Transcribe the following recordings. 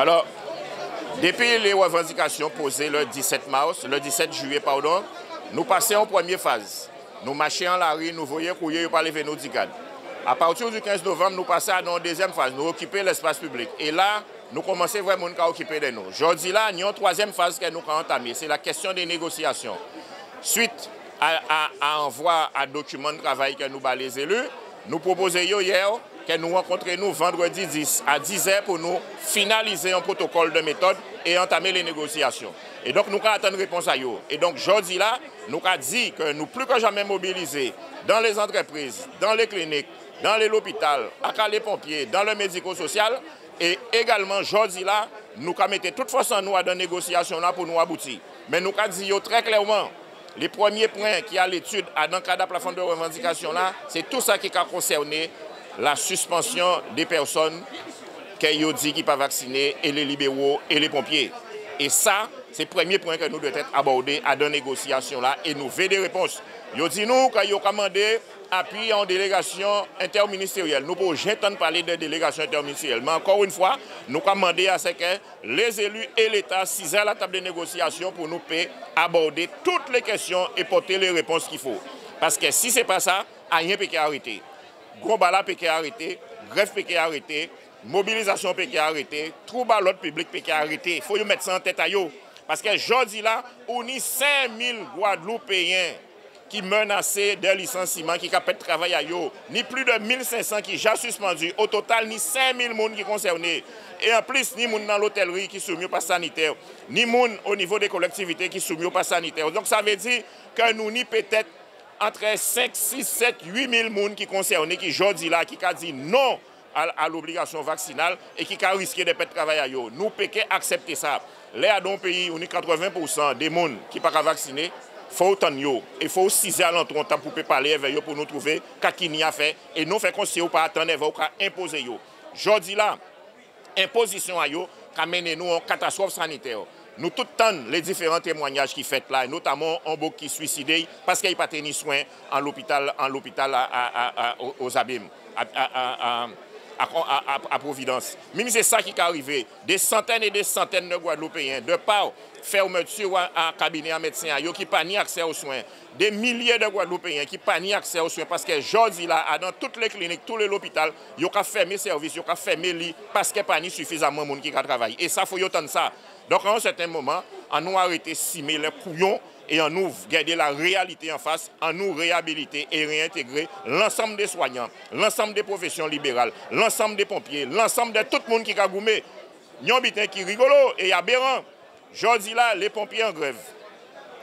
Alors, depuis les revendications posées le 17 mars, le 17 juillet, pardon, nous passons en première phase. Nous marchons en la rue, nous voyons courir par les vénos À partir du 15 novembre, nous passons la deuxième phase, nous occupons l'espace public. Et là, nous commençons vraiment à occuper de nous. Aujourd'hui, là, nous avons une troisième phase que nous avons entamée, c'est la question des négociations. Suite à, à, envoi à document de travail que nous avons les élus, nous proposons hier que nous rencontrions nous vendredi 10 à 10h pour nous finaliser un protocole de méthode et entamer les négociations. Et donc, nous avons attendu une réponse à eux. Et donc, aujourd'hui là, nous avons dit que nous plus que jamais mobilisés dans les entreprises, dans les cliniques, dans les hôpitaux, à les pompiers, dans le médico-social. Et également, aujourd'hui là, nous avons mis toute façon nous à dans négociation là pour nous aboutir. Mais nous avons dit très clairement, les premiers points qui a l'étude dans le cadre de plafond de revendication là, c'est tout ça qui a concerné la suspension des personnes qui ont dit pas vacciner, et les libéraux et les pompiers. Et ça, c'est le premier point que nous devons être abordés à dans négociation là et nous veillons des réponses. Ils dit nous, quand ils ont commandé appui en délégation interministérielle. Nous pouvons jamais parler de délégation interministérielle. Mais encore une fois, nous commandons à ce que les élus et l'État s'isent à la table de négociation pour nous aborder toutes les questions et porter les réponses qu'il faut. Parce que si ce n'est pas ça, rien peut arrêter. Gros bala peut arrêter, grève peut arrêter, mobilisation peut arrêter, trouble à l'ordre public peut arrêter. Il faut mettre ça en tête à eux. Parce que aujourd'hui là, on a 5000 Guadeloupéens qui menacent de licenciement, qui capent de travail à eux. Ni plus de 1500 qui déjà suspendus. Au total, ni 5000 personnes qui concernés. Et en plus, ni gens dans l'hôtellerie qui sont mieux pas sanitaire, ni gens au niveau des collectivités qui sont mieux pas sanitaire. Donc ça veut dire que nous ni peut-être entre 5, 6, 7, 8 000 personnes qui concernés, qui aujourd'hui là, qui ont dit non à, l'obligation vaccinale et qui ont risqué de perdre travail à eux. Nous pouvons accepter ça. Là, dans le pays, on est 80% des gens qui ne sont pas vaccinés. Faut autant de Il faut aussi à l'entrée pour parler avec eux, pour nous trouver ce qu'il a fait. Et nous faisons conseiller pas attendre, il imposer. Aujourd'hui, là, imposition à eux, qui amène nous en catastrophe sanitaire. Nous tout temps les différents témoignages qui fait là, notamment un beau qui suicidé parce qu'il pas tenu soin en l'hôpital, en l'hôpital aux abîmes Providence. Même c'est ça qui est arrivé. Des centaines et des centaines de Guadeloupéens, de par fermeture à cabinet à médecin, qui n'ont pas ni accès aux soins. Des milliers de Guadeloupéens qui n'ont pas ni accès aux soins parce que aujourd'hui, là, dans toutes les cliniques, tous les hôpitaux, ils ont fermé services, ils ont fermé lits parce qu'il n'y a pas suffisamment de monde qui travaille. Et ça, il faut y autant ça. Donc, à un certain moment, on nous arrêté simer les couillons et en nous garder la réalité en face, en nous réhabiliter et réintégrer l'ensemble des soignants, l'ensemble des professions libérales, l'ensemble des pompiers, l'ensemble de tout le monde qui a goumé. Bitin qui rigolo et aberrant. dis là, les pompiers en grève.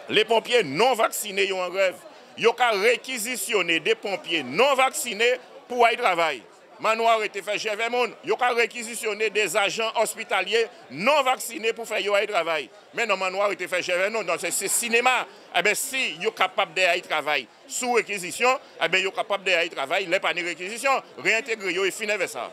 Les pompiers non vaccinés sont en grève. Ils ont réquisitionné des pompiers non vaccinés pour aller travailler. Manoir été fait chez monde. Ils ont réquisitionné des agents hospitaliers non vaccinés pour faire le travail. Mais non, manoir été fait chez nous. Donc c'est cinéma. Eh bien, si ils sont capables de travailler sous réquisition, eh bien, ils sont capables de travailler, les pas de réquisition, réintégrer et finir avec ça.